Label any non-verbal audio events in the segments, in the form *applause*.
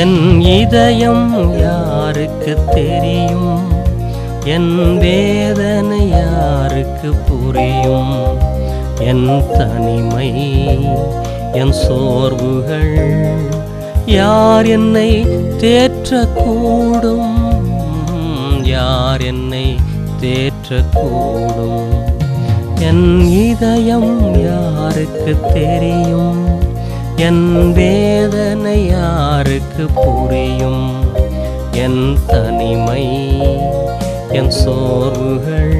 என் இதயம் யாருக்கு தெரியும்? என் வேதனை யாருக்கு புரியும்? என் தனிமை என் சோர்வுகள் யார் என்னை தேற்றக்கூடும்? யார் என்னை தேற்றக்கூடும்? என் இதயம் யாருக்கு தெரியும்? என் வேதனை யாருக்கு புரியும்? என் தனிமை என் சோர்வுகள்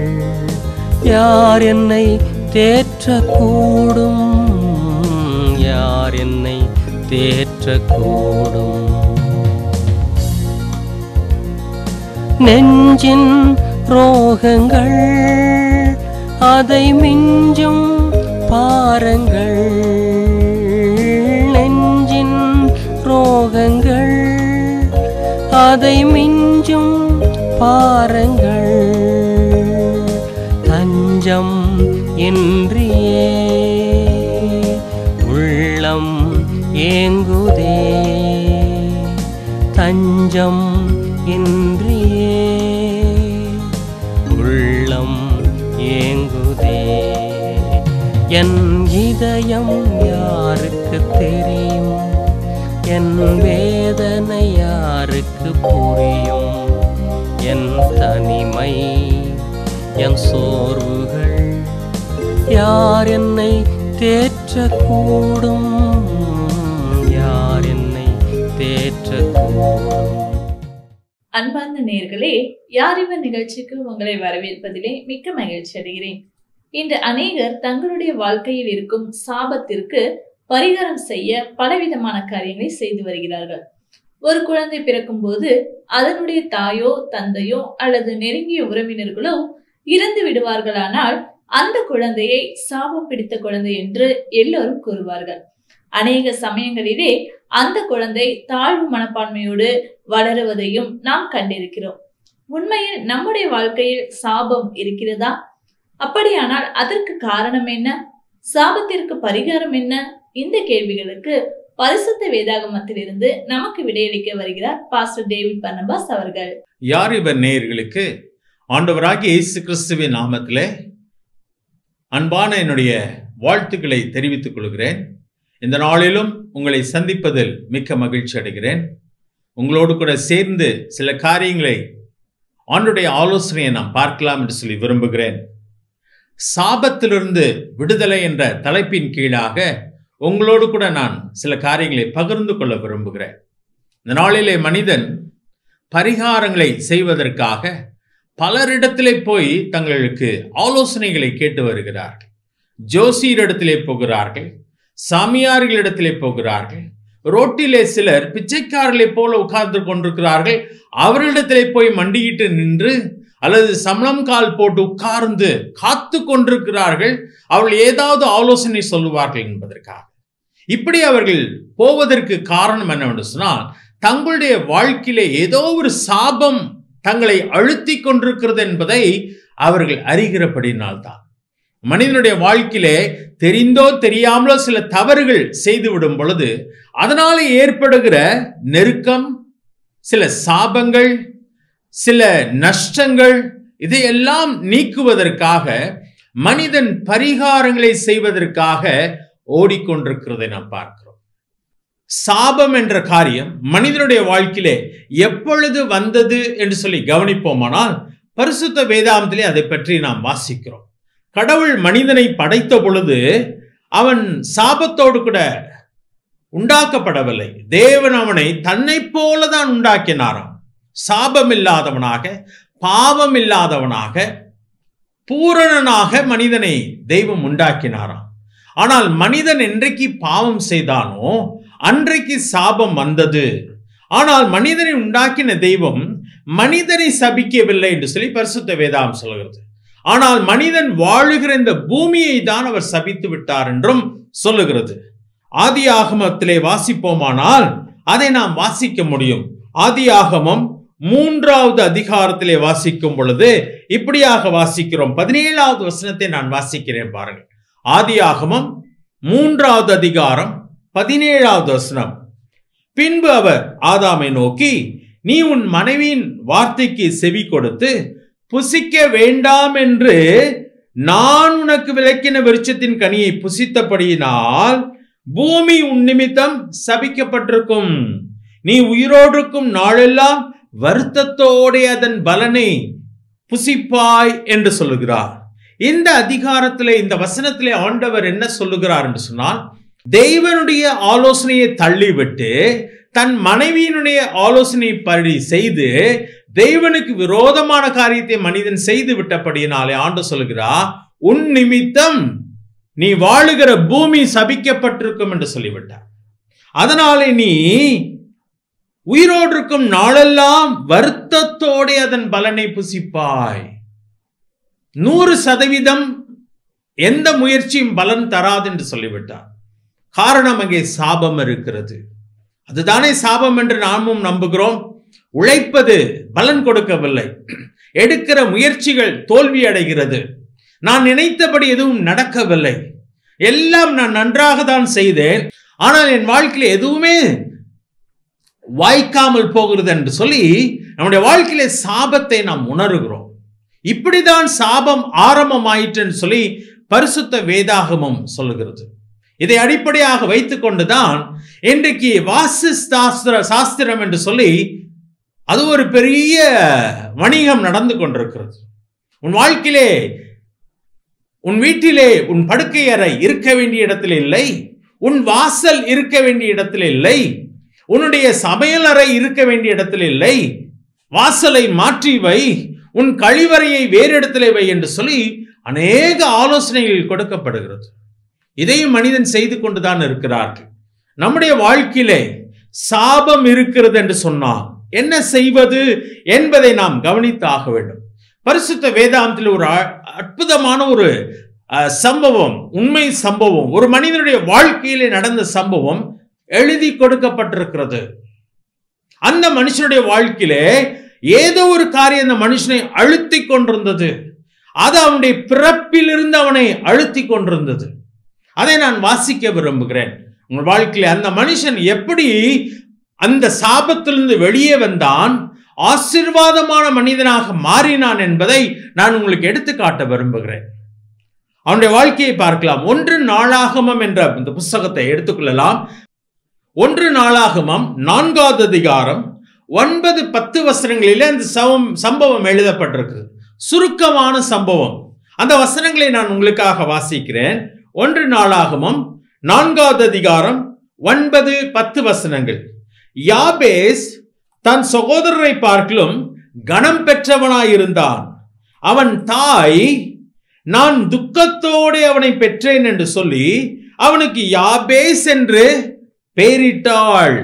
யார் என்னை தேற்றக்கூடும்? யார் என்னை தேற்றக்கூடும்? நெஞ்சின் ரோகங்கள் அதை மிஞ்சும் பாருங்கள் பாருங்கள். அதை மிஞ்சும் பாருங்கள். தஞ்சம் என்றியே உள்ளம் ஏங்குதே. தஞ்சம் என்றியே உள்ளம் ஏங்குதே. என் இதயம் என் வேதனை யாருக்கு புரியும். என் தனிமை என் சோர்வுகள் யார் என்னை தேற்றக்கூடும்? யார் என்னை தேற்றக்கூடும்? அன்பார்ந்த நேர்களே யாரிவர் நிகழ்ச்சிக்கு உங்களை வரவேற்பதிலே மிக்க மகிழ்ச்சி அடைகிறேன். இன்று அநேகர் தங்களுடைய வாழ்க்கையில் இருக்கும் சாபத்திற்கு பரிகாரம் செய்ய பலவிதமான காரியங்களை செய்து வருகிறார்கள். ஒரு குழந்தை பிறக்கும் போது அதனுடைய தாயோ தந்தையோ அல்லது நெருங்கிய உறவினர்களோ இறந்து விடுவார்களானால் அந்த குழந்தையை சாபம் பிடித்த குழந்தை என்று எல்லோரும் கூறுவார்கள். அநேக சமயங்களிலே அந்த குழந்தை தாழ்வு மனப்பான்மையோடு வளருவதையும் நாம் கண்டிருக்கிறோம். உண்மையில் நம்முடைய வாழ்க்கையில் சாபம் இருக்கிறதா? அப்படியானால் அதற்கு காரணம் என்ன? சாபத்திற்கு பரிகாரம் என்ன? இந்த கேள்விகளுக்கு பரிசுத்த வேதாகமத்திலிருந்து நமக்கு விடையளிக்க வருகிறார் பாஸ்டர் டேவிட் பர்னபாஸ் அவர்கள். யார் இவர் நேயர்களுக்கு? ஆண்டவராகிய இயேசு கிறிஸ்துவின் நாமத்திலே அன்பான என்னுடைய வாழ்த்துக்களை தெரிவித்துக் கொள்கிறேன். இந்த நாளிலும் உங்களை சந்திப்பதில் மிக்க மகிழ்ச்சி அடைகிறேன். உங்களோடு கூட சேர்ந்து சில காரியங்களை ஆண்டுடைய ஆலோசனையை நாம் பார்க்கலாம் என்று சொல்லி விரும்புகிறேன். சாபத்திலிருந்து விடுதலை என்ற தலைப்பின் கீழாக உங்களோடு கூட நான் சில காரியங்களை பகிர்ந்து கொள்ள விரும்புகிறேன். இந்த நாளிலே மனிதன் பரிகாரங்களை செய்வதற்காக பலரிடத்திலே போய் தங்களுக்கு ஆலோசனைகளை கேட்டு வருகிறார்கள். ஜோசியரிடத்திலே போகிறார்கள் சாமியார்களிடத்திலே போகிறார்கள் ரோட்டிலே சிலர் பிச்சைக்காரர்களை போல உட்கார்ந்து கொண்டிருக்கிறார்கள். அவர்களிடத்திலே போய் மண்டியிட்டு நின்று அல்லது சமணம் கால் போட்டு உட்கார்ந்து காத்து கொண்டிருக்கிறார்கள் அவர்கள் ஏதாவது ஆலோசனை சொல்லுவார்கள் என்பதற்காக. இப்படி அவர்கள் போவதற்கு காரணம் என்னவென்று சொன்னால் தங்களுடைய வாழ்க்கையிலே ஏதோ ஒரு சாபம் தங்களை அழுத்தி கொண்டிருக்கிறது என்பதை அவர்கள் அறிகிறபடினால்தான் மனிதனுடைய வாழ்க்கையிலே தெரிந்தோ தெரியாமலோ சில தவறுகள் செய்துவிடும் பொழுது அதனால ஏற்படுகிற நெருக்கம் சில சாபங்கள் சில நஷ்டங்கள் இதையெல்லாம் நீக்குவதற்காக மனிதன் பரிகாரங்களை செய்வதற்காக ஓடிக்கொண்டிருக்கிறதை நாம் பார்க்கிறோம். சாபம் என்ற காரியம் மனிதனுடைய வாழ்க்கையிலே எப்பொழுது வந்தது என்று சொல்லி கவனிப்போமானால் பரிசுத்த வேதாந்தத்திலே அதை பற்றி நாம் வாசிக்கிறோம். கடவுள் மனிதனை படைத்த பொழுது அவன் சாபத்தோடு கூட உண்டாக்கப்படவில்லை. தேவன் அவனை தன்னை போலதான் உண்டாக்கினாராம். சாபமில்லாதவனாக பாவமில்லாதவனாக பாவம் இல்லாதவனாக பூரணனாக மனிதனை தெய்வம் உண்டாக்கினாராம். ஆனால் மனிதன் என்றைக்கு பாவம் செய்தானோ அன்றைக்கு சாபம் வந்தது. ஆனால் மனிதனை உண்டாக்கின தெய்வம் மனிதனை சபிக்கவில்லை என்று சொல்லி பரிசுத்த வேதாம் சொல்கிறது. ஆனால் மனிதன் வாழுகிற இந்த பூமியை தான் அவர் சபித்து விட்டார் என்றும் சொல்லுகிறது. ஆதி ஆகமத்திலே வாசிப்போமானால் அதை நாம் வாசிக்க முடியும். ஆதி ஆகமம் மூன்றாவது அதிகாரத்திலே வாசிக்கும் பொழுது இப்படியாக வாசிக்கிறோம். பதினேழாவது வசனத்தை நான் வாசிக்கிறேன் பாருங்கள். ஆதி ஆகமம் மூன்றாவது அதிகாரம் பதினேழாவது வசனம். பின்பு அவர் ஆதாமை நோக்கி நீ உன் மனைவியின் வார்த்தைக்கு செவி கொடுத்து புசிக்க வேண்டாம் என்று நான் உனக்கு விளக்கின விருட்சத்தின் கனியை புசித்தபடியினால் பூமி உன் நிமித்தம் சபிக்கப்பட்டிருக்கும். நீ உயிரோடு இருக்கும் நாளெல்லாம் வருத்தத்தோடைய அதன் பலனை புசிப்பாய் என்று சொல்லுகிறார். இந்த அதிகாரத்திலே இந்த வசனத்திலே ஆண்டவர் என்ன சொல்லுகிறார் என்று சொன்னால் தெய்வனுடைய ஆலோசனையை தள்ளிவிட்டு தன் மனைவியினுடைய ஆலோசனை படி செய்து தெய்வனுக்கு விரோதமான காரியத்தை மனிதன் செய்து விட்டபடியினாலே ஆண்டு சொல்கிறார் உன் நிமித்தம் நீ வாழுகிற பூமி சபிக்கப்பட்டிருக்கும் என்று சொல்லிவிட்டார். அதனாலே நீ உயிரோடு இருக்கும் நாளெல்லாம் வருத்தத்தோடு அதன் பலனை புசிப்பாய். நூறு சதவீதம் எந்த முயற்சியும் பலன் தராது என்று சொல்லிவிட்டார். காரணம் அங்கே சாபம் இருக்கிறது. அதுதானே சாபம் என்று நாமும் நம்புகிறோம். உழைப்பது பலன் கொடுக்கவில்லை. எடுக்கிற முயற்சிகள் தோல்வி அடைகிறது. நான் நினைத்தபடி எதுவும் நடக்கவில்லை. எல்லாம் நான் நன்றாக தான் செய்தேன். ஆனால் என் வாழ்க்கையில் எதுவுமே வாய்க்காமல் போகிறது என்று சொல்லி நம்முடைய வாழ்க்கையில சாபத்தை நாம் உணர்கிறோம். இப்படிதான் சாபம் ஆரம்பமாயிற்றுன்னு சொல்லி பரிசுத்த வேதாகமம் சொல்லுகிறது. இதை அடிப்படையாக வைத்துக் கொண்டுதான் இன்றைக்கு வாசு சாஸ்திர சாஸ்திரம் என்று சொல்லி அது ஒரு பெரிய வணிகம் நடந்து கொண்டிருக்கிறது. உன் வாழ்க்கையிலே உன் வீட்டிலே உன் படுக்கை அறை இருக்க வேண்டிய இடத்தில் இல்லை உன் வாசல் இருக்க வேண்டிய இடத்தில் இல்லை உன்னுடைய சமையல் அறை இருக்க வேண்டிய இடத்தில் இல்லை. வாசலை மாற்றி வை. உன் கழிவறையை வேறு இடத்திலே வை என்று சொல்லி அநேக ஆலோசனைகள் கொடுக்கப்படுகிறது. இதையும் மனிதன் செய்து கொண்டுதான் இருக்கிறார்கள் நம்முடைய வாழ்க்கையிலே சாபம் இருக்கிறது என்று சொன்னால் என்ன செய்வது என்பதை நாம் கவனித்தாக வேண்டும். பரிசுத்த வேதாந்தத்தில் ஒரு அ- அற்புதமான ஒரு சம்பவம் உண்மை சம்பவம் ஒரு மனிதனுடைய வாழ்க்கையிலே நடந்த சம்பவம் எழுதி கொடுக்கப்பட்டிருக்கிறது. அந்த மனுஷனுடைய வாழ்க்கையிலே ஏதோ ஒரு காரியம் அந்த மனுஷனை அழுத்தி கொண்டிருந்தது. அது அவனுடைய பிறப்பிலிருந்து அவனை அழுத்தி கொண்டிருந்தது. அதை நான் வாசிக்க விரும்புகிறேன். உங்கள் வாழ்க்கையில அந்த மனுஷன் எப்படி அந்த சாபத்திலிருந்து வெளியே வந்தான் ஆசீர்வாதமான மனிதனாக மாறினான் என்பதை நான் உங்களுக்கு எடுத்து காட்ட விரும்புகிறேன். அவனுடைய வாழ்க்கையை பார்க்கலாம். ஒன்று நாளாகமம் என்ற இந்த புஸ்தகத்தை எடுத்துக்கொள்ளலாம் ஒன்று நாளாகமம் நான்காவது அதிகாரம் ஒன்பது பத்து வசனங்களிலே அந்த சவம் சம்பவம் எழுதப்பட்டிருக்கு. சுருக்கமான சம்பவம். அந்த வசனங்களை நான் உங்களுக்காக வாசிக்கிறேன். ஒன்று நாளாகமம் நான்காவது அதிகாரம் ஒன்பது பத்து வசனங்கள். யாபேஸ் தன் சகோதரரை பார்க்கிலும் கனம் பெற்றவனாயிருந்தான். அவன் தாய் நான் துக்கத்தோடு அவனை பெற்றேன் என்று சொல்லி அவனுக்கு யாபேஸ் என்று பெயரிட்டாள்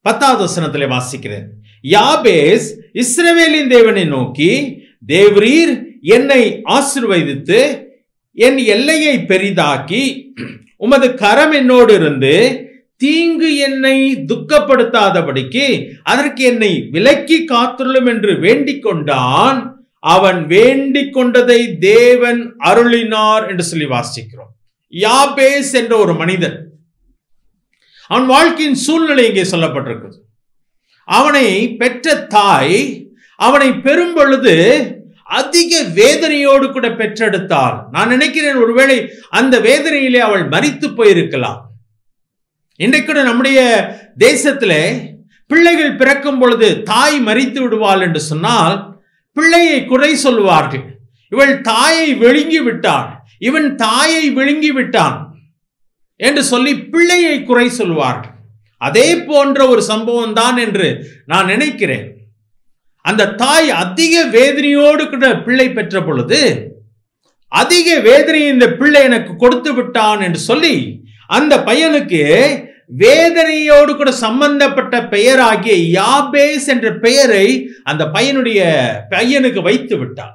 பத்தாவது வசனத்திலே வாசிக்கிறேன். யாபேஸ் இஸ்ரவேலின் தேவனை நோக்கி தேவரீர் என்னை ஆசிர்வதித்து என் எல்லையை பெரிதாக்கி உமது கரம் என்னோடு இருந்து தீங்கு என்னை துக்கப்படுத்தாதபடிக்கு அதற்கு என்னை விலக்கி காத்துள்ளும் என்று வேண்டிக் கொண்டான். அவன் வேண்டிக் கொண்டதை தேவன் அருளினார் என்று சொல்லி வாசிக்கிறோம். யாபேஸ் என்ற ஒரு மனிதன் அவன் வாழ்க்கையின் சூழ்நிலை இங்கே சொல்லப்பட்டிருக்கிறது. அவனை பெற்ற தாய் அவனை பெறும் பொழுது அதிக வேதனையோடு கூட பெற்றெடுத்தாள். நான் நினைக்கிறேன் ஒருவேளை அந்த வேதனையிலே அவள் மறித்து போயிருக்கலாம். இன்றைக்கு கூட நம்முடைய தேசத்தில் பிள்ளைகள் பிறக்கும் பொழுது தாய் மறித்து விடுவாள் என்று சொன்னால் பிள்ளையை குறை சொல்லுவார்கள். இவள் தாயை விழுங்கி விட்டாள். இவன் தாயை விழுங்கி விட்டான். என்று சொல்லி பிள்ளையை குறை சொல்வார்கள். அதே போன்ற ஒரு சம்பவம் தான் என்று நான் நினைக்கிறேன். அந்த தாய் அதிக வேதனையோடு கூட பிள்ளை பெற்ற பொழுது அதிக வேதனையை இந்த பிள்ளை எனக்கு கொடுத்து விட்டான் என்று சொல்லி அந்த பையனுக்கு வேதனையோடு கூட சம்பந்தப்பட்ட பெயராகிய யாபேஸ் என்ற பெயரை அந்த பையனுடைய பையனுக்கு வைத்து விட்டான்.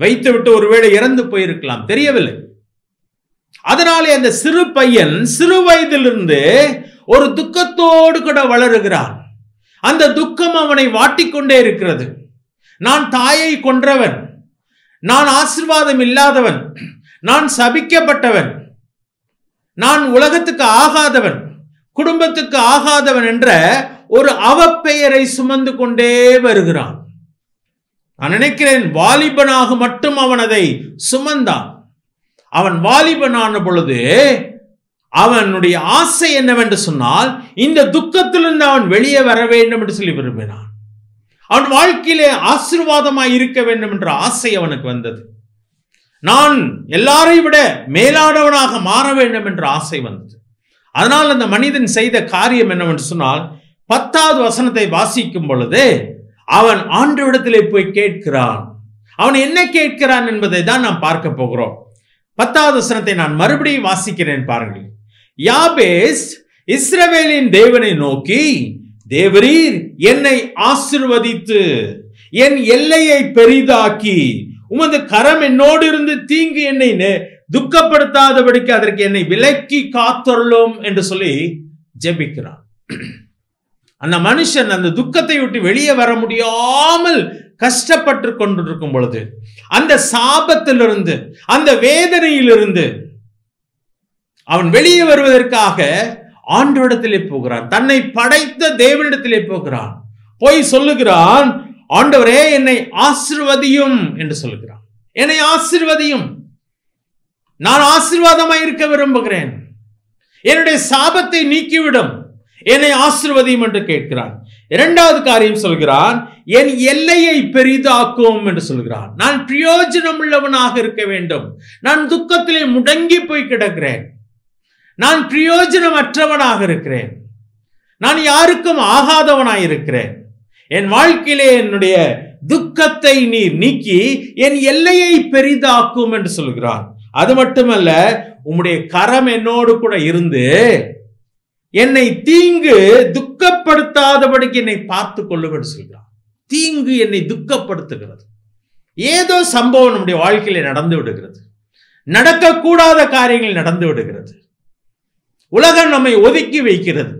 வைத்து விட்டு ஒருவேளை இறந்து போயிருக்கலாம். தெரியவில்லை. அதனாலே அந்த சிறு பையன் சிறு வயதிலிருந்து ஒரு துக்கத்தோடு கூட வளருகிறான். அந்த துக்கம் அவனை வாட்டிக்கொண்டே இருக்கிறது. நான் தாயை கொன்றவன். நான் ஆசிர்வாதம் இல்லாதவன். நான் சபிக்கப்பட்டவன். நான் உலகத்துக்கு ஆகாதவன். குடும்பத்துக்கு ஆகாதவன் என்ற ஒரு அவப்பெயரை சுமந்து கொண்டே வருகிறான். நான் நினைக்கிறேன் வாலிபனாக மட்டும் அவன் அதை சுமந்தான். அவன் வாலிபனான பொழுது அவனுடைய ஆசை என்னவென்று சொன்னால் இந்த துக்கத்திலிருந்து அவன் வெளியே வர வேண்டும் என்று சொல்லி விரும்பினான். அவன் வாழ்க்கையிலே ஆசீர்வாதமாய் இருக்க வேண்டும் என்ற ஆசை அவனுக்கு வந்தது. நான் எல்லாரையும் விட மேலானவனாக மாற வேண்டும் என்ற ஆசை வந்தது. அதனால் அந்த மனிதன் செய்த காரியம் என்னவென்று சொன்னால் பத்தாவது வசனத்தை வாசிக்கும் பொழுது அவன் ஆண்டவிடத்திலே போய் கேட்கிறான். அவன் என்ன கேட்கிறான் என்பதை தான் நாம் பார்க்க போகிறோம். பத்தாவது வசனத்தை நான் மறுபடியும் வாசிக்கிறேன் பாருங்கள். யாபேஸ் இஸ்ரவேலின் தேவனை நோக்கி தேவரீர் என்னை ஆசிர்வதித்து என் எல்லையை பெரிதாக்கி உமது கரம் என்னோடு இருந்து தீங்கு என்னை துக்கப்படுத்தாதபடிக்கு அதற்கு என்னை விலக்கி காத்தருளும் என்று சொல்லி ஜெபிக்கிறான் *clears throat* அந்த மனுஷன் அந்த துக்கத்தை விட்டு வெளியே வர முடியாமல் கஷ்டப்பட்டு கொண்டிருக்கும் பொழுது அந்த சாபத்திலிருந்து அந்த வேதனையிலிருந்து அவன் வெளியே வருவதற்காக ஆண்டவரிடத்திலே போகிறான். தன்னை படைத்த தேவனிடத்திலே போகிறான். போய் சொல்லுகிறான் ஆண்டவரே என்னை ஆசிர்வதியும் என்று சொல்லுகிறான். என்னை ஆசிர்வதியும். நான் ஆசிர்வாதமாய் இருக்க விரும்புகிறேன். என்னுடைய சாபத்தை நீக்கிவிடும். என்னை ஆசிர்வதியும் என்று கேட்கிறான். இரண்டாவது காரியம் சொல்கிறான் என் எல்லையை பெரிதாக்கும் என்று சொல்கிறான். நான் பிரயோஜனம் உள்ளவனாக இருக்க வேண்டும். நான் துக்கத்திலே முடங்கி போய் கிடக்கிறேன். நான் பிரயோஜனமற்றவனாக இருக்கிறேன். நான் யாருக்கும் ஆகாதவனாய் இருக்கிறேன். என் வாழ்க்கையிலே என்னுடைய துக்கத்தை நீர் நீக்கி என் எல்லையை பெரிதாக்கும் என்று சொல்கிறான். அது மட்டுமல்ல உம்முடைய கரம் என்னோடு கூட இருந்து என்னை தீங்கு துக்கப்படுத்தாதபடிக்கு என்னை பார்த்து கொள்ளுங்கள் என்று சொல்கிறான் தீங்கு என்னை துக்கப்படுத்துகிறது. ஏதோ சம்பவம் நம்முடைய வாழ்க்கையில நடந்து விடுகிறது. நடக்கக்கூடாத காரியங்கள் நடந்து விடுகிறது. உலகம் நம்மை ஒதுக்கி வைக்கிறது.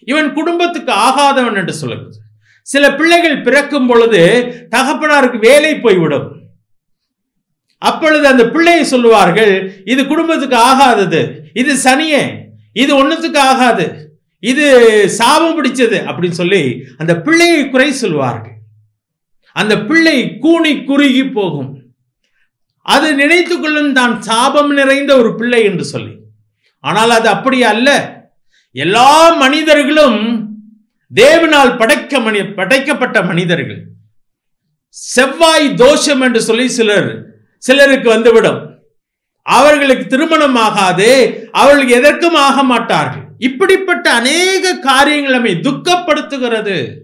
இவன் குடும்பத்துக்கு ஆகாதவன் என்று சொல்லுகிறது. சில பிள்ளைகள் பிறக்கும் பொழுது தகப்பனாருக்கு வேலை போய்விடும். அப்பொழுது அந்த பிள்ளையை சொல்லுவார்கள் இது குடும்பத்துக்கு ஆகாதது. இது சனியே இது ஒன்றுத்துக்கு ஆகாது. இது சாபம் பிடிச்சது அப்படின்னு சொல்லி அந்த பிள்ளையை குறை சொல்வார்கள். அந்த பிள்ளை கூனி குறுகி போகும். அது நினைத்து கொள்ளும் தான் சாபம் நிறைந்த ஒரு பிள்ளை என்று சொல்லி. ஆனால் அது அப்படி அல்ல. எல்லா மனிதர்களும் தேவனால் படைக்க மனி படைக்கப்பட்ட மனிதர்கள். செவ்வாய் தோஷம் என்று சொல்லி சிலர் சிலருக்கு வந்துவிடும். அவர்களுக்கு திருமணம் ஆகாது அவர்களுக்கு எதற்கும் ஆக மாட்டார்கள். இப்படிப்பட்ட அநேக காரியங்கள் நம்மை துக்கப்படுத்துகிறது.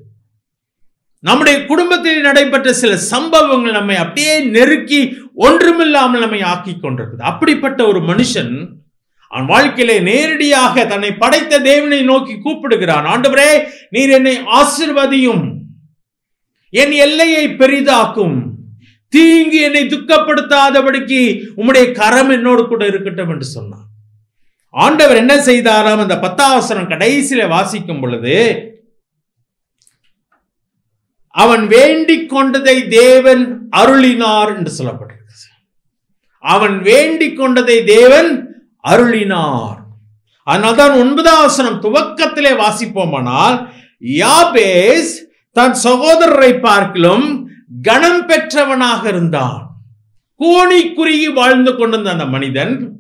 நம்முடைய குடும்பத்தில் நடைபெற்ற சில சம்பவங்கள் நம்மை அப்படியே நெருக்கி ஒன்றுமில்லாமல் நம்மை ஆக்கி கொண்டிருக்குது. அப்படிப்பட்ட ஒரு மனுஷன் அவன் வாழ்க்கையிலே நேரடியாக தன்னை படைத்த தேவனை நோக்கி கூப்பிடுகிறான். ஆண்டவரே நீர் என்னை ஆசிர்வதியும். என் எல்லையை பெரிதாக்கும். தீங்கு என்னை துக்கப்படுத்தாதபடிக்கு உம்முடைய கரம் என்னோடு கூட இருக்கட்டும் என்று சொன்னான். ஆண்டவர் என்ன செய்தாராம்? அந்த பத்தாவசனம் கடைசியில வாசிக்கும் பொழுது அவன் வேண்டிக் கொண்டதை தேவன் அருளினார் என்று சொல்லப்பட்டிருக்கிறது. அவன் வேண்டிக் கொண்டதை தேவன் அருளினார். அதனால்தான் ஒன்பதாவசனம் துவக்கத்திலே வாசிப்போமானால் யாபேஸ் தன் சகோதரரை பார்க்கிலும் கணம் பெற்றவனாக இருந்தான். கோணி குறுகி வாழ்ந்து கொண்டிருந்த அந்த மனிதன்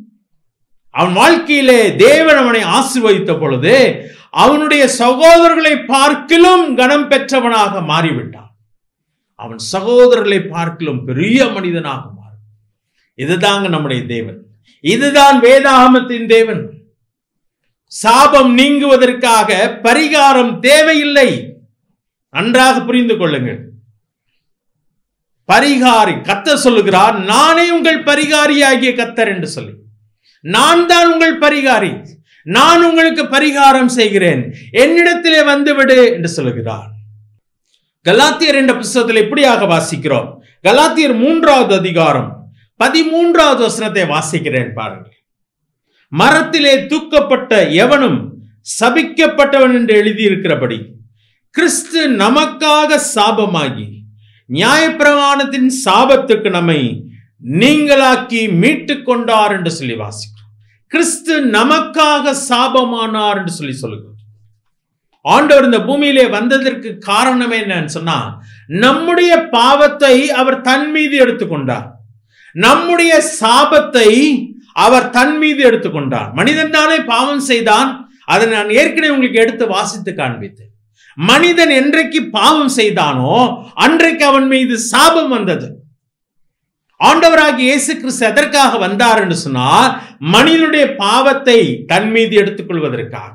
அவன் வாழ்க்கையிலே தேவன் அவனை ஆசிர்வதித்த பொழுது அவனுடைய சகோதரர்களை பார்க்கிலும் கணம் பெற்றவனாக மாறிவிட்டான். அவன் சகோதரர்களை பார்க்கிலும் பெரிய மனிதனாக மாறி இதுதாங்க நம்முடைய தேவன். இதுதான் வேதாகமத்தின் தேவன். சாபம் நீங்குவதற்காக பரிகாரம் தேவையில்லை. நன்றாக புரிந்து கொள்ளுங்கள். பரிகாரி கத்தர் சொல்லுகிறார் நானே உங்கள் பரிகாரி ஆகிய கத்தர் என்று சொல்லி. நான் தான் உங்கள் பரிகாரி. நான் உங்களுக்கு பரிகாரம் செய்கிறேன். என்னிடத்திலே வந்துவிடு என்று சொல்லுகிறார். கலாத்தியர் என்ற புஸ்தகத்தில் இப்படியாக வாசிக்கிறோம். கலாத்தியர் மூன்றாவது அதிகாரம் பதிமூன்றாவது வசனத்தை வாசிக்கிறேன் பாருங்கள். மரத்திலே தூக்கப்பட்ட எவனும் சபிக்கப்பட்டவன் என்று எழுதியிருக்கிறபடி கிறிஸ்து நமக்காக சாபமாகி நியாயப்பிரமாணத்தின் சாபத்துக்கு நம்மை நீங்களாக்கி மீட்டு கொண்டார் என்று சொல்லி வாசிக்கிறோம். கிறிஸ்து நமக்காக சாபமானார் என்று சொல்லி சொல்லுகிறோம். ஆண்டவர் இந்த பூமியிலே வந்ததற்கு காரணம் என்னன்னு சொன்னா நம்முடைய பாவத்தை அவர் தன் மீது எடுத்துக்கொண்டார் நம்முடைய சாபத்தை அவர் தன் மீது எடுத்துக்கொண்டார் மனிதன் தானே பாவம் செய்தான். அதை நான் ஏற்கனவே உங்களுக்கு எடுத்து வாசித்து காண்பித்தேன். மனிதன் என்றைக்கு பாவம் செய்தானோ அன்றைக்கு அவன் மீது சாபம் வந்தது. ஆண்டவராகி இயேசு கிறிஸ்து எதற்காக வந்தார் என்று சொன்னால் மனிதனுடைய பாவத்தை தன் மீது எடுத்துக்கொள்வதற்காக.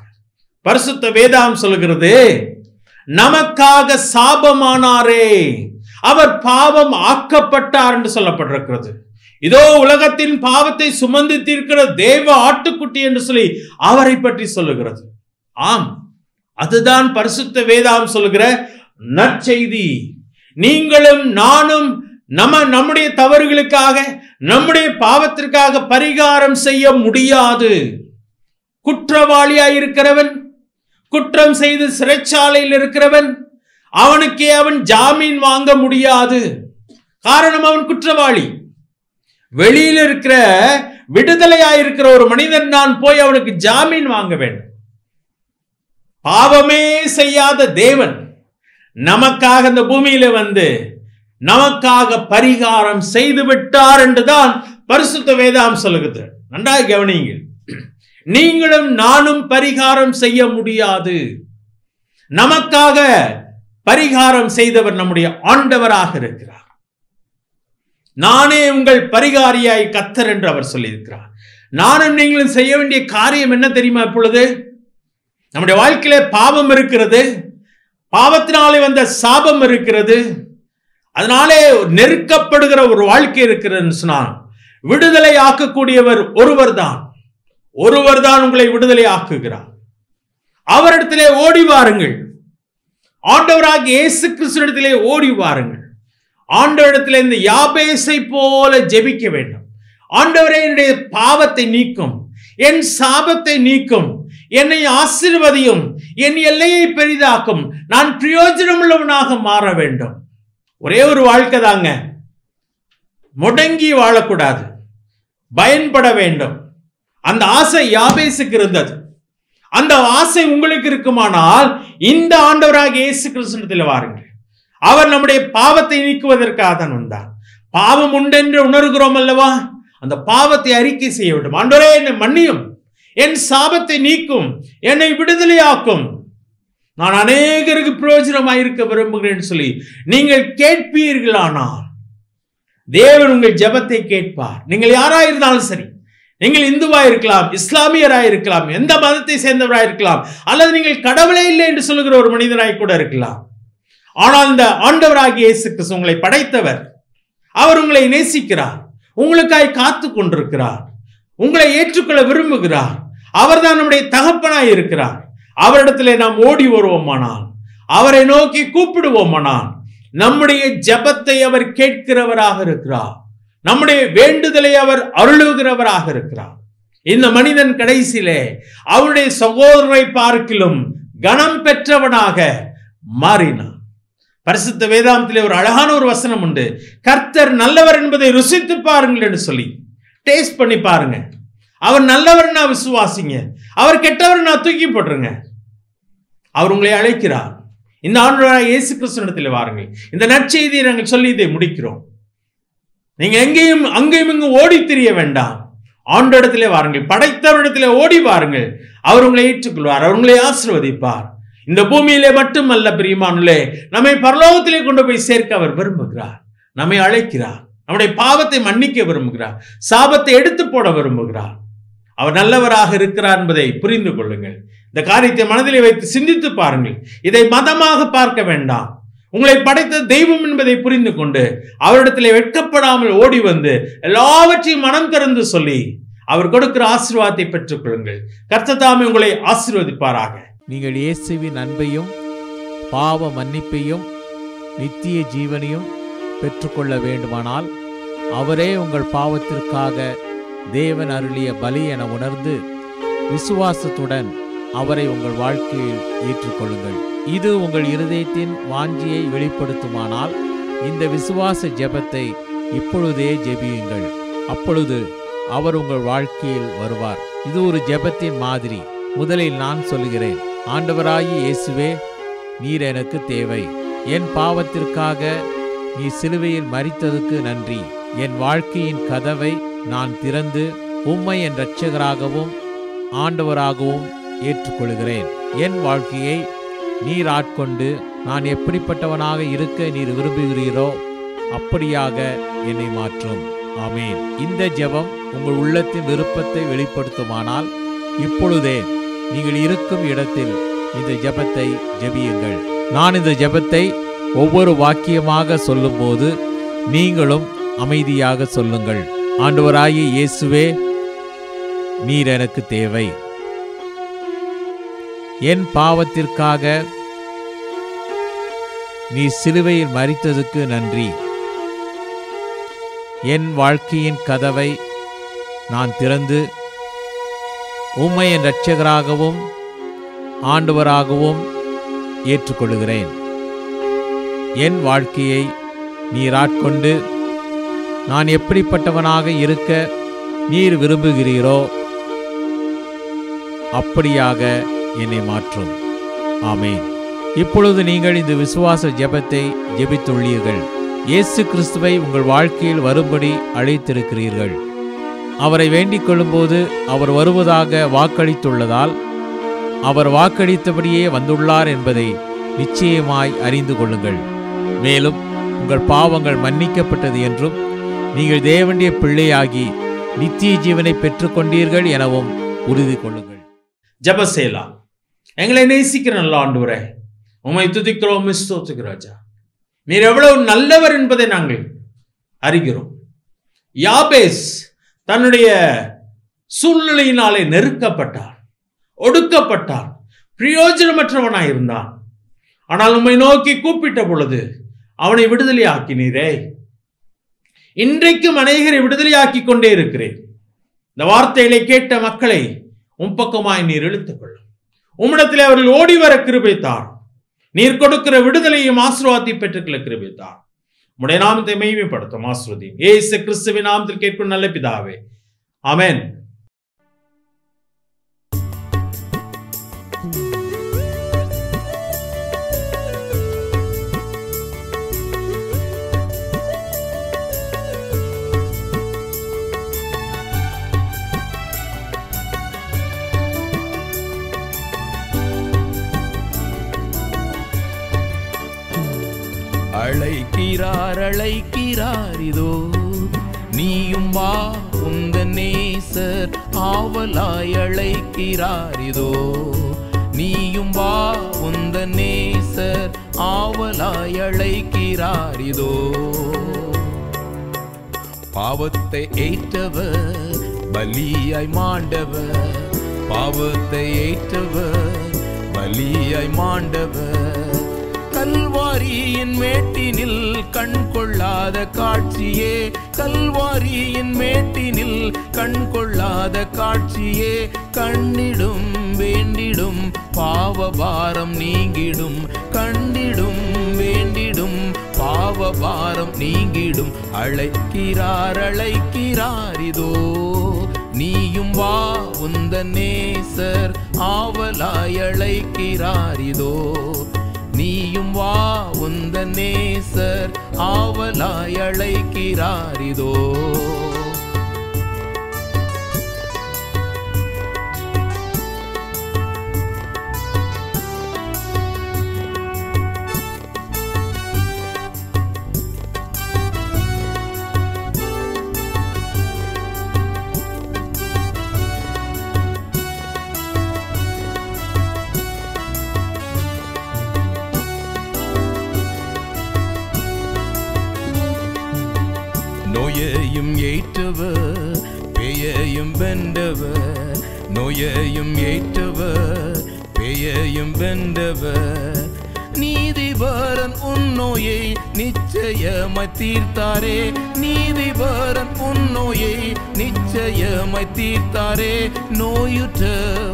பரிசுத்த வேதாம் சொல்கிறது நமக்காக சாபமானாரே அவர் பாவம் ஆக்கப்பட்டார் என்று சொல்லப்பட்டிருக்கிறது. இதோ உலகத்தின் பாவத்தை சுமந்து தீர்க்கிற தேவ ஆட்டுக்குட்டி என்று சொல்லி அவரை பற்றி சொல்லுகிறது. ஆம். அதுதான் பரிசுத்த வேதாம் சொல்கிற நற்செய்தி. நீங்களும் நானும் நம்ம நம்முடைய தவறுகளுக்காக நம்முடைய பாவத்திற்காக பரிகாரம் செய்ய முடியாது. குற்றவாளியாய் இருக்கிறவன் குற்றம் செய்து சிறைச்சாலையில் இருக்கிறவன் அவனுக்கே அவன் ஜாமீன் வாங்க முடியாது. காரணம் அவன் குற்றவாளி. வெளியில் இருக்கிற விடுதலையாயிருக்கிற ஒரு மனிதன் நான் போய் அவனுக்கு ஜாமீன் வாங்க வேண்டும். பாவமே செய்யாத தேவன் நமக்காக இந்த பூமியில வந்து நமக்காக பரிகாரம் செய்து விட்டார் என்றுதான் பரிசுத்த வேதாம் சொல்லுகிறது. நன்றாக கவனிங்க நீங்களும் நானும் பரிகாரம் செய்ய முடியாது. நமக்காக பரிகாரம் செய்தவர் நம்முடைய ஆண்டவராக இருக்கிறார். நானே உங்கள் பரிகாரியாய் கத்தர் என்று அவர் சொல்லியிருக்கிறார். நானும் நீங்களும் செய்ய வேண்டிய காரியம் என்ன தெரியுமா இப்பொழுது? நம்முடைய வாழ்க்கையில பாவம் இருக்கிறது. பாவத்தினாலே வந்த சாபம் இருக்கிறது. அதனாலே நெருக்கப்படுகிற ஒரு வாழ்க்கை இருக்கிறதுன்னு சொன்னால் விடுதலை ஆக்கக்கூடியவர் ஒருவர் தான் ஒருவர் தான் உங்களை விடுதலை ஆக்குகிறார். அவரிடத்திலே ஓடி வாருங்கள். ஆண்டவராக இயேசு கிறிஸ்துவிடத்திலே ஓடி வாருங்கள். ஆண்டவரிடத்திலே இந்த யாபேசை போல ஜெபிக்க வேண்டும். ஆண்டவரே என்னுடைய பாவத்தை நீக்கும். என் சாபத்தை நீக்கும். என்னை ஆசிர்வதியும் என் எல்லையை பெரிதாக்கும். நான் பிரயோஜனமுள்ளவனாக மாற வேண்டும். ஒரே ஒரு வாழ்க்கை தாங்க. முடங்கி வாழக்கூடாது. பயன்பட வேண்டும். அந்த ஆசை யாபேசுக்கு இருந்தது. அந்த ஆசை உங்களுக்கு இருக்குமானால் இந்த ஆண்டவராக இயேசு கிருஷ்ணத்தில் வாருங்கள். அவர் நம்முடைய பாவத்தை நீக்குவதற்காக தான் வந்தார். பாவம் உண்டென்று உணர்கிறோம் அல்லவா? அந்த பாவத்தை அறிக்கை செய்ய வேண்டும். ஆண்டவரே என்னை மன்னியும். என் சாபத்தை நீக்கும் என்னை விடுதலையாக்கும். நான் அநேகருக்கு பிரயோஜனமாக இருக்க விரும்புகிறேன் சொல்லி நீங்கள் கேட்பீர்களானால் தேவன் உங்கள் ஜெபத்தை கேட்பார். நீங்கள் யாராயிருந்தாலும் சரி நீங்கள் இந்துவாக இருக்கலாம் இஸ்லாமியராக இருக்கலாம் எந்த மதத்தை சேர்ந்தவராக இருக்கலாம் அல்லது நீங்கள் கடவுளே இல்லை என்று சொல்லுகிற ஒரு மனிதனாய் கூட இருக்கலாம். ஆனால் இந்த ஆண்டவராகிய இயேசு கிறிஸ்து உங்களை படைத்தவர். அவர் உங்களை நேசிக்கிறார் உங்களுக்காய் காத்து கொண்டிருக்கிறார் உங்களை ஏற்றுக்கொள்ள விரும்புகிறார். அவர்தான் நம்முடைய தகப்பனாய் இருக்கிறார். அவரிடத்திலே நாம் ஓடி வருவோமானால் அவரை நோக்கி கூப்பிடுவோமானால் நம்முடைய ஜெபத்தை அவர் கேட்கிறவராக இருக்கிறார். நம்முடைய வேண்டுதலை அவர் அருளுகிறவராக இருக்கிறார். இந்த மனிதன் கடைசியிலே அவருடைய சகோதரரை பார்க்கிலும் கனம் பெற்றவனாக மாறினான். பரிசுத்த வேதாந்தத்திலே ஒரு அழகான ஒரு வசனம் உண்டு. கர்த்தர் நல்லவர் என்பதை ருசித்து பாருங்கள் என்று சொல்லி. டேஸ்ட் பண்ணி பாருங்க. அவர் நல்லவர் நான் விசுவாசிங்க. அவர் கெட்டவர் நான் தூக்கி போட்டுருங்க. அவர் உங்களை அழைக்கிறார். இந்த ஆண்டு இயேசு கிறிஸ்துவத்தில் வாருங்கள். இந்த நற்செய்தியை நாங்கள் சொல்லி இதை முடிக்கிறோம். நீங்க எங்கேயும் அங்கேயும் இங்கும் ஓடி திரிய வேண்டாம். ஆண்டோடத்திலே வாருங்கள். படைத்தவரிடத்திலே ஓடி வாருங்கள். அவர் உங்களை ஏற்றுக்கொள்வார். அவர் உங்களை ஆசீர்வதிப்பார். இந்த பூமியிலே மட்டுமல்ல பிரியமானுலே நம்மை பரலோகத்திலே கொண்டு போய் சேர்க்க அவர் விரும்புகிறார். நம்மை அழைக்கிறார். நம்முடைய பாவத்தை மன்னிக்க விரும்புகிறார். சாபத்தை எடுத்து போட விரும்புகிறார். அவர் நல்லவராக இருக்கிறார் என்பதை புரிந்து கொள்ளுங்கள். இந்த காரியத்தை மனதிலே வைத்து சிந்தித்து பாருங்கள். இதை மதமாக பார்க்க வேண்டாம். உங்களை படைத்த தெய்வம் என்பதை புரிந்து கொண்டு அவரிடத்திலே வெட்கப்படாமல் ஓடி வந்து எல்லாவற்றையும் மனம் திறந்து சொல்லி அவர் கொடுக்கிற ஆசீர்வாதத்தை பெற்றுக் கொள்ளுங்கள். கர்த்ததாமே உங்களை ஆசீர்வதிப்பாராக. நீங்கள் இயேசுவின் அன்பையும் பாவ மன்னிப்பையும் நித்திய ஜீவனையும் பெற்றுக்கொள்ள வேண்டுமானால் அவரே உங்கள் பாவத்திற்காக தேவன் அருளிய பலி என உணர்ந்து விசுவாசத்துடன் அவரை உங்கள் வாழ்க்கையில் ஏற்றுக்கொள்ளுங்கள். இது உங்கள் இருதயத்தின் வாஞ்சியை வெளிப்படுத்துமானால் இந்த விசுவாச ஜெபத்தை இப்பொழுதே ஜெபியுங்கள். அப்பொழுது அவர் உங்கள் வாழ்க்கையில் வருவார். இது ஒரு ஜெபத்தின் மாதிரி. முதலில் நான் சொல்லுகிறேன் ஆண்டவராகி இயேசுவே நீர் எனக்கு தேவை. என் பாவத்திற்காக நீ சிலுவையில் மறித்ததுக்கு நன்றி. என் வாழ்க்கையின் கதவை நான் திறந்து உம்மை என் இரட்சகராகவும் ஆண்டவராகவும் ஏற்றுக்கொள்கிறேன். என் வாழ்க்கையை நீர் ஆட்கொண்டு நான் எப்படிப்பட்டவனாக இருக்க நீர் விரும்புகிறீரோ அப்படியாக என்னை மாற்றும். ஆமேன். இந்த ஜெபம் உங்கள் உள்ளத்தின் விருப்பத்தை வெளிப்படுத்துமானால் இப்பொழுதே நீங்கள் இருக்கும் இடத்தில் இந்த ஜெபத்தை ஜெபியுங்கள். நான் இந்த ஜெபத்தை ஒவ்வொரு வாக்கியமாக சொல்லும்போது நீங்களும் அமைதியாக சொல்லுங்கள். ஆண்டவராகிய இயேசுவே நீர் எனக்கு தேவை. என் பாவத்திற்காக நீ சிலுவையில் மறித்ததுக்கு நன்றி. என் வாழ்க்கையின் கதவை நான் திறந்து உம்மை என் இரட்சகராகவும் ஆண்டவராகவும் ஏற்றுக்கொள்கிறேன் என் வாழ்க்கையை நீராட்கொண்டு நான் எப்படிப்பட்டவனாக இருக்க நீர் விரும்புகிறீரோ அப்படியாக என்னை மாற்றும். ஆமேன். இப்பொழுது நீங்கள் இந்த விசுவாச ஜெபத்தை ஜெபித்துள்ளீர்கள். இயேசு கிறிஸ்துவை உங்கள் வாழ்க்கையில் வரும்படி அழைத்திருக்கிறீர்கள். அவரை வேண்டிக் கொள்ளும்போது அவர் வருவதாக வாக்களித்துள்ளதால் அவர் வாக்களித்தபடியே வந்துள்ளார் என்பதை நிச்சயமாய் அறிந்து கொள்ளுங்கள். மேலும் உங்கள் பாவங்கள் மன்னிக்கப்பட்டது என்றும் நீங்கள் தேவனுடைய பிள்ளையாகி நித்திய ஜீவனை பெற்றுக்கொண்டீர்கள் எனவும் உறுதி கொள்ளுங்கள். ஜபசேலா எங்களை நேசிக்கிற நல்ல ஆண்டவரே உமை துதிக்கிறோம் ஸ்தோத்துக்கு ராஜா. நீர் எவ்வளவு நல்லவர் என்பதை நாங்கள் அறிகிறோம். யாபேஸ் தன்னுடைய சூழ்நிலையினாலே நெருக்கப்பட்டான் ஒடுக்கப்பட்டான் பிரயோஜனமற்றவனாயிருந்தான். ஆனால் உம்மை நோக்கி கூப்பிட்ட பொழுது அவனை விடுதலையாக்கினீரே. இன்றைக்கும் அநேகரை விடுதலையாக்கி கொண்டே இருக்கிறேன். இந்த வார்த்தைகளை கேட்ட மக்களை உம்பக்கமாய் நீர் இழுத்துக் கொள்ளும். உம்மிடத்தில் அவர்கள் ஓடி வர கிருபைத்தார் நீர் கொடுக்கிற விடுதலையும் ஆசிர்வாதி பெற்றுக்கொள்ள கிருபைத்தார் உடைய நாமத்தை மெய்மைப்படுத்தும் ஆசிர்வதி ஏசு கிறிஸ்துவின் நாமத்தில் கேட்கும் நல்ல பிதாவே. அமேன் அழைக்கிறார் அழைக்கிறார் இதோ நீயும் வா உந்த நேசர் ஆவலாய் அழைக்கிறார். இதோ நீயும் வா உந்த நேசர் ஆவலாய் அழைக்கிறார். இதோ பாவத்தை ஏற்றவர் பலியாய் மாண்டவர். பாவத்தை ஏற்றவர் பலியாய் மாண்டவர். கல்வாரியின் மேட்டினில் கண் கொள்ளாத காட்சியே. கல்வாரியின் மேட்டினில் கண் கொள்ளாத காட்சியே. கண்ணிடும் வேண்டிடும் பாவபாரம் நீங்கிடும். கண்டிடும் வேண்டிடும் பாவபாரம் நீங்கிடும். அழைக்கிறார் அழைக்கிறார் இதோ. நீயும் வா உந்த நேசர் ஆவலாய் அழைக்கிறார் இதோ. நீயும் வா உந்த நேசர் ஆவலாய் நிச்சயமாய் தீர்த்தாரே நீதிபரன் உன் நிச்சயமாய் தீர்த்தாரே. நோயுற்ற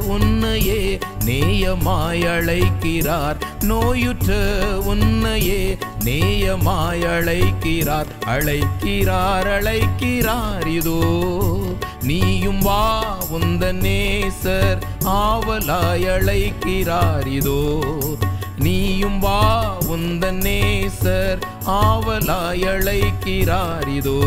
உன்னையே நேயமாய் அழைக்கிறார். நோயுற்ற உன்னையே நேயமாய் அழைக்கிறார். அழைக்கிறார் அழைக்கிறார் இதோ நீயும் வா உந்த நேசர் ஆவலாய் அழைக்கிறார் இதோ நீயும் வா உந்த நேசர் ஆவலாயழைக்கிறார் இதோ.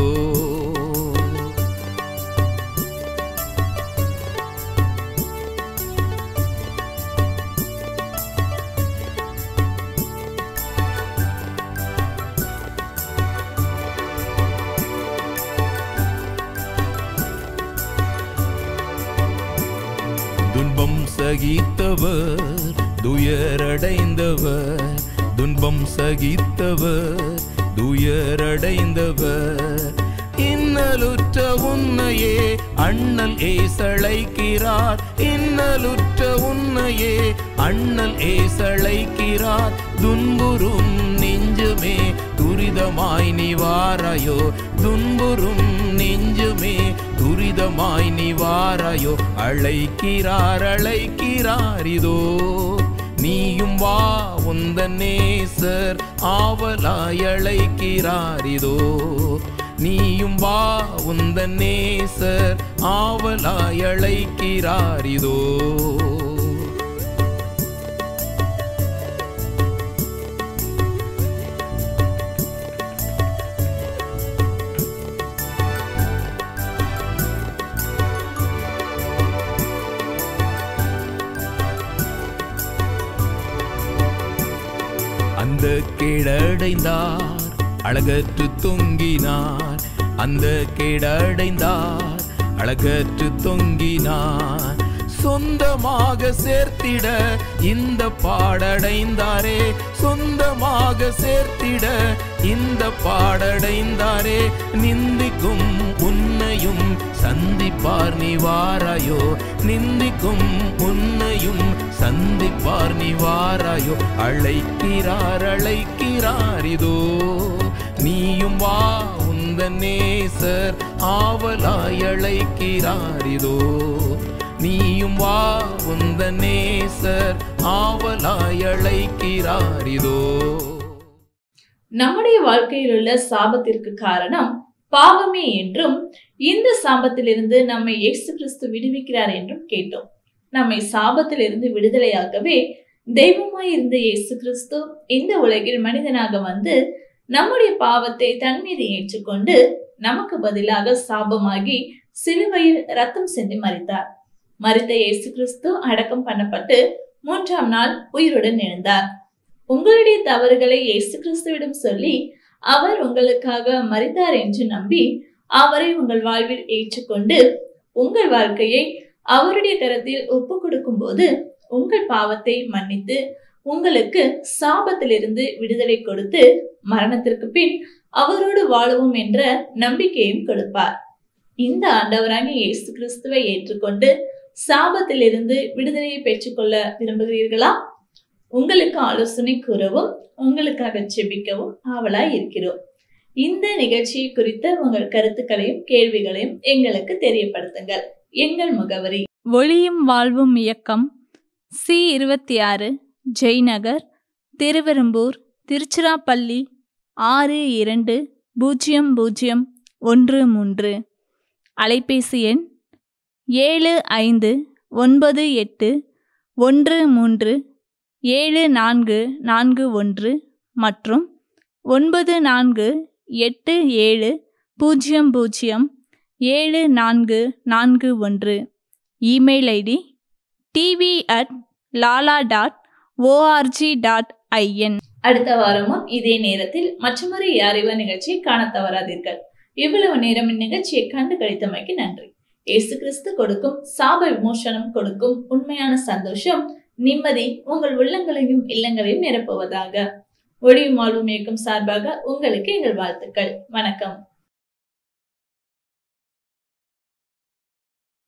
துன்பம் சகித்தவர் துயரடைந்தவர் துன்பம் சகித்தவர் துயரடைந்தவர். இன்னலுற்ற உன்னையே அண்ணல் ஏசழைக்கிறார் இன்னலுற்ற உன்னையே அண்ணல் ஏசழைக்கிறார். துன்புறும் நெஞ்சுமே துரிதமாய் நிவாராயோ துன்புறும் நெஞ்சுமே துரிதமாய் நிவாராயோ. அழைக்கிறார் அழைக்கிறார் இதோ நீயும் வா உந்த நேசர் ஆவலாய் இதோ. நீயும் வா உந்த நேசர் ஆவலாய் அந்த கேடடைந்தார் அழகற்று தொங்கினார். அந்த கேடடைந்தார் அழகற்று தொங்கினார். சொந்தமாக சேர்த்திட இந்த பாடடைந்தாரே சொந்தமாக சேர்த்திட இந்த பாடடைந்தாரே. நிந்திக்கும் உன் உன்னையும் சந்திப்பார் நிவாராயோ நிந்திக்கும் உன்னையும் சந்திப்பார் நிவாராயோ அழைக்கிறார் அழைக்கிறார் இதோ. நீயும் வா உந்த நேசர் ஆவலாய் அழைக்கிறார் இதோ. நீயும் வா உந்த நேசர் ஆவலாய் அழைக்கிறார் இதோ. நம்முடைய வாழ்க்கையில் உள்ள சாபத்திற்கு காரணம் பாவமே என்றும் இந்த சாபத்திலிருந்து நம்மை இயேசு கிறிஸ்து விடுவிக்கிறார் என்றும் கேட்டோம். நம்மை சாபத்திலிருந்து விடுதலையாகவே தெய்வமாய் இருந்த இயேசு கிறிஸ்து இந்த உலகில் மனிதனாக வந்து நம்முடைய பாவத்தை தன் மீது ஏற்றுக்கொண்டு நமக்கு பதிலாக சாபமாகி சிலுவையில் ரத்தம் சென்று மறித்தார் மறித்த இயேசு கிறிஸ்து அடக்கம் பண்ணப்பட்டு மூன்றாம் நாள் உயிருடன் எழுந்தார். உங்களுடைய தவறுகளை இயேசு கிறிஸ்துவிடம் சொல்லி அவர் உங்களுக்காக மறித்தார் என்று நம்பி அவரை உங்கள் வாழ்வில் ஏற்றுக்கொண்டு உங்கள் வாழ்க்கையை அவருடைய கரத்தில் ஒப்பு கொடுக்கும் போது உங்கள் பாவத்தை மன்னித்து உங்களுக்கு சாபத்திலிருந்து விடுதலை கொடுத்து மரணத்திற்கு பின் அவரோடு வாழுவோம் என்ற நம்பிக்கையும் கொடுப்பார். இந்த ஆண்டவராகிய இயேசு கிறிஸ்துவை ஏற்றுக்கொண்டு சாபத்திலிருந்து விடுதலையை பெற்றுக்கொள்ள விரும்புகிறீர்களா? உங்களுக்கு ஆலோசனை கூறவும் உங்களுக்காக செபிக்கவும் ஆவலாய் இருக்கிறோம். இந்த நிகழ்ச்சியை குறித்த உங்கள் கருத்துக்களையும் கேள்விகளையும் எங்களுக்கு தெரியப்படுத்துங்கள். எங்கள் முகவரி. ஒளியும் வாழ்வும் இயக்கம் சி இருபத்தி ஆறு ஜெய்நகர் திருவெரும்பூர் திருச்சிராப்பள்ளி ஆறு இரண்டு பூஜ்ஜியம் பூஜ்ஜியம் ஒன்று மூன்று. அலைபேசி எண் ஏழு ஐந்து ஒன்பது எட்டு ஒன்று மூன்று ஏழு நான்கு நான்கு ஒன்று மற்றும் ஒன்பது நான்கு எட்டு ஏழு பூஜ்ஜியம் பூஜ்ஜியம் ஏழு நான்கு நான்கு ஒன்று. Email ID TV at Lala dot O R G dot IN. அடுத்த வாரமும் இதே நேரத்தில் மற்றொரு யாரிவ நிகழ்ச்சியை காண தவறாதீர்கள். இவ்வளவு நேரம் இந்நிகழ்ச்சியை கண்டு கழித்தமைக்கு நன்றி. இயேசு கிறிஸ்து கொடுக்கும் சாப விமோசனம் கொடுக்கும் உண்மையான சந்தோஷம் நிம்மதி உங்கள் உள்ளங்களையும் இல்லங்களையும் நிரப்புவதாக. ஒளியும் வாழ்வும் இயக்கம் சார்பாக உங்களுக்கு எங்கள் வாழ்த்துக்கள். வணக்கம்.